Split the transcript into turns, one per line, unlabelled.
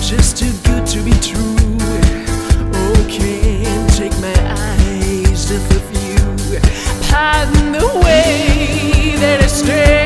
just too good to be true. Oh, can't take my eyes off of you. Pardon the way that I stray.